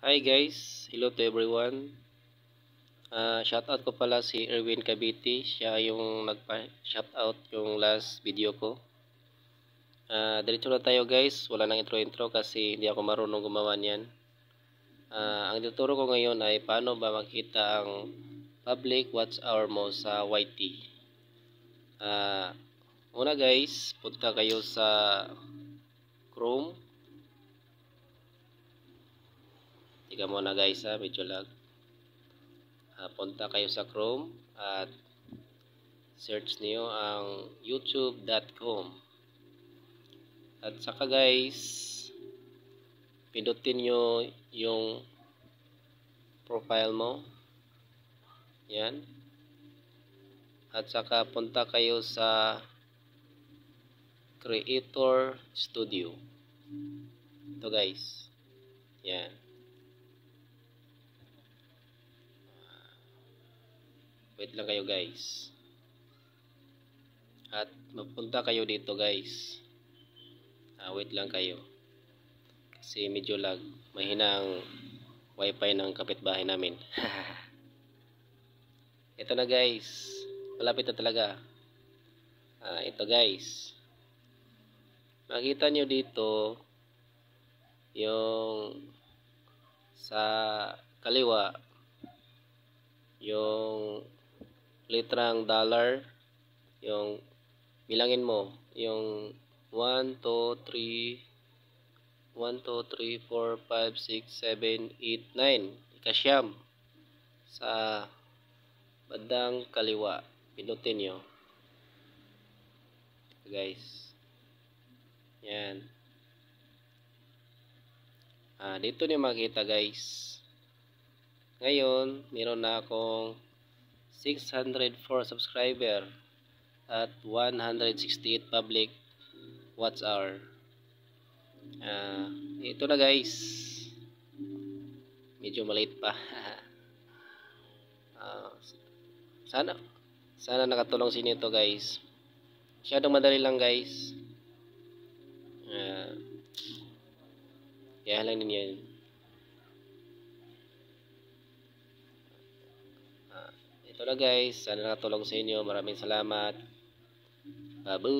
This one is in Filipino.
Hi guys, hello to everyone. Uh, shoutout ko pala si Erwin Cavite. Siya yung nagpa-shoutout yung last video ko. Uh, diretso na tayo guys. Wala nang intro-intro kasi hindi ako marunong gumawa niyan. Uh, ang tuturo ko ngayon ay paano ba makita ang public watch hour mo sa YT. Uh, una guys, punta kayo sa Chrome Tiga muna guys ha, medyo lag. Uh, punta kayo sa Chrome at search niyo ang youtube.com. At saka guys, pindutin niyo yung profile mo. Yan. At saka punta kayo sa Creator Studio. Ito guys. Yan. Wait lang kayo guys. At mapunta kayo dito guys. Ah, wait lang kayo. Kasi medyo lag. Mahina ang wifi ng kapitbahay namin. Ito na guys. Malapit na talaga. Ah, ito guys. Makita nyo dito yung sa kaliwa yung litrang dollar yung bilangin mo yung 1, 2, 3 1, 2, 3, 4, 5, 6, 7, 8, 9 ikasyam sa bandang kaliwa. Pinutin nyo. Guys. Yan. Ah, dito nyo makita guys. Ngayon meron na akong 604 subscriber at 168 public watch hour. Uh, ito na guys. Medyo maliit pa. Uh, sana sana nakatulong sa inyo ito guys. Masyadong madali lang guys. Uh, kaya lang ninyo yun ito na guys. Sana nakatulong sa inyo. Maraming salamat. Babu